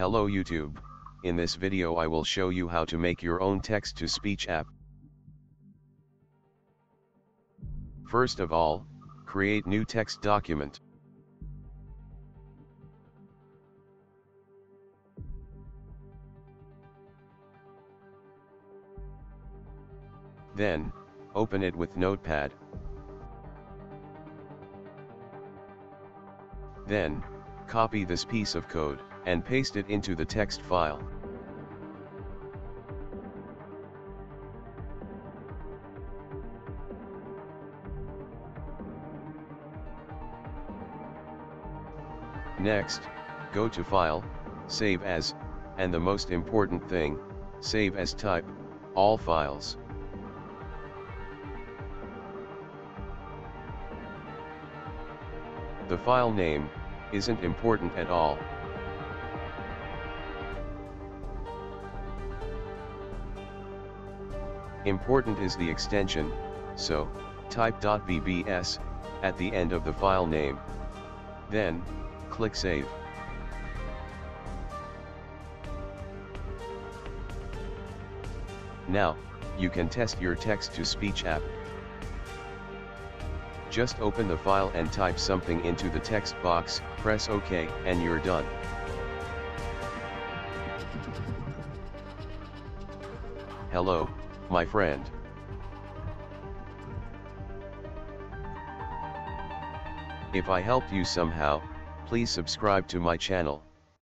Hello YouTube, in this video I will show you how to make your own text-to-speech app. First of all, create new text document. Then, open it with Notepad. Then, copy this piece of code, and paste it into the text file. Next, go to File, Save As, and the most important thing, Save as Type, all files. The file name, isn't important at all. Important is the extension, so, type .vbs, at the end of the file name. Then, click Save. Now, you can test your text-to-speech app. Just open the file and type something into the text box, press OK, and you're done. Hello, my friend. If I helped you somehow, please subscribe to my channel.